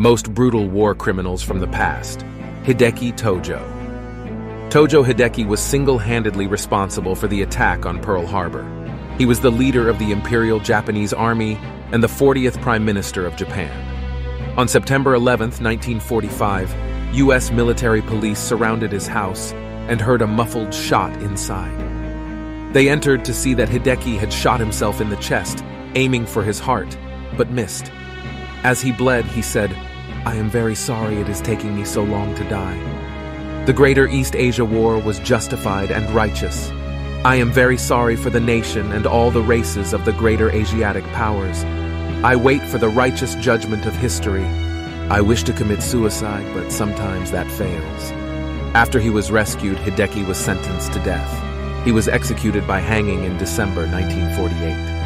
most brutal war criminals from the past, Hideki Tojo. Tojo Hideki was single-handedly responsible for the attack on Pearl Harbor. He was the leader of the Imperial Japanese Army and the 40th Prime Minister of Japan. On September 11, 1945, U.S. military police surrounded his house and heard a muffled shot inside. They entered to see that Hideki had shot himself in the chest, aiming for his heart, but missed. As he bled, he said, I am very sorry it is taking me so long to die. The Greater East Asia War was justified and righteous. I am very sorry for the nation and all the races of the greater Asiatic powers. I wait for the righteous judgment of history. I wish to commit suicide, but sometimes that fails. After he was rescued, Hideki was sentenced to death. He was executed by hanging in December 1948.